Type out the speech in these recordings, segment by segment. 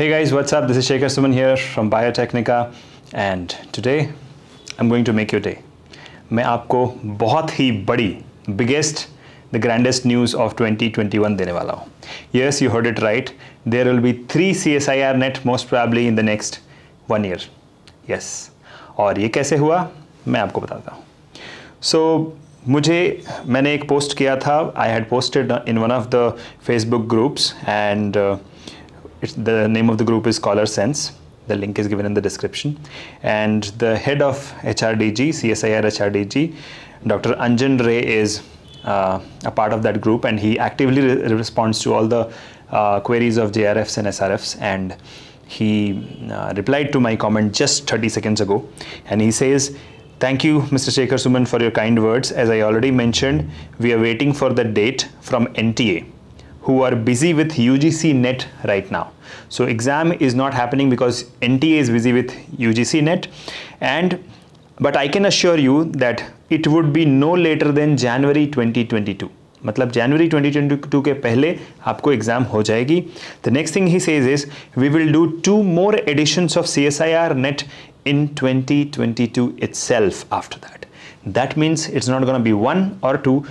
Hey guys, what's up? This is Shekhar Suman here from Biotecnika and today I'm going to make your day. मैं आपको बहुत ही बड़ी biggest the grandest news of 2021 देने वाला हूँ Yes, you heard it right. There will be three CSIR net most probably in the next one year. Yes. और ये कैसे हुआ मैं आपको बताता हूँ So, मुझे मैंने एक पोस्ट किया था had posted in one of the facebook groups and uh, it's, the name of the group is Scholar Sense. The link is given in the description. And the head of HRDG, CSIR HRDG, Dr. Anjan Ray is uh, a part of that group and he actively re responds to all the uh, queries of JRFs and SRFs and he uh, replied to my comment just 30 seconds ago and he says Thank you, Mr. Shekhar Suman, for your kind words. As I already mentioned, we are waiting for the date from NTA who are busy with UGC net right now. So exam is not happening because NTA is busy with UGC net and but I can assure you that it would be no later than January 2022. मतलब जनवरी 2022 के पहले आपको exam हो जाएगी the next thing he says is we will do two more editions of C S I R net in 2022 itself after that. That means it's not going to be one or two,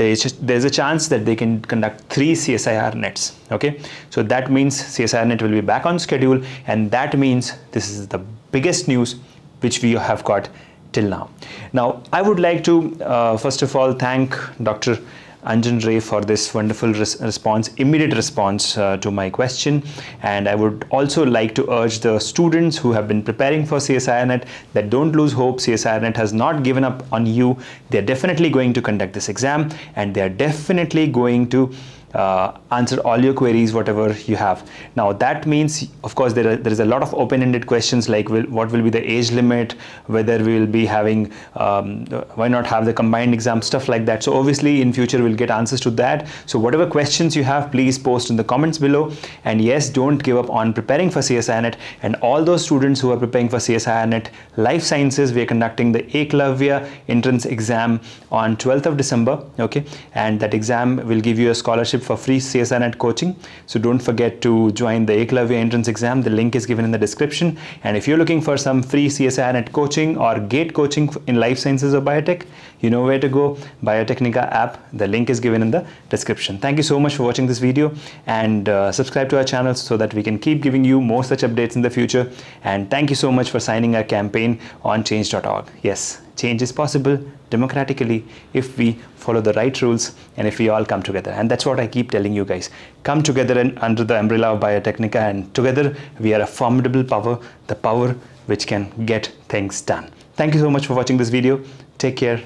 there's, there's a chance that they can conduct three CSIR nets. Okay, so that means CSIR net will be back on schedule, and that means this is the biggest news which we have got till now. Now, I would like to uh, first of all thank Dr. Anjan Ray for this wonderful res response, immediate response uh, to my question. And I would also like to urge the students who have been preparing for CSIRNet that don't lose hope. CSIRNet has not given up on you. They're definitely going to conduct this exam and they're definitely going to uh, answer all your queries whatever you have. Now that means of course there, are, there is a lot of open-ended questions like will, what will be the age limit whether we will be having um, why not have the combined exam stuff like that. So obviously in future we'll get answers to that. So whatever questions you have please post in the comments below. And yes don't give up on preparing for CSIRNet and all those students who are preparing for CSIRNet life sciences we are conducting the Eklavya entrance exam on 12th of December okay? And that exam will give you a scholarship for free CSIRNet coaching. So don't forget to join the Eklavya entrance exam. The link is given in the description. And if you're looking for some free CSIRNet coaching or GATE coaching in life sciences or biotech, you know where to go. Biotecnika app. The link is given in the description. Thank you so much for watching this video and uh, subscribe to our channel so that we can keep giving you more such updates in the future. And thank you so much for signing our campaign on change.org. Yes, change is possible democratically if we follow the right rules and if we all come together. And that's what I keep telling you guys. Come together and under the umbrella of Biotecnika and together we are a formidable power, the power which can get things done. Thank you so much for watching this video. Take care.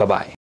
Bye-bye.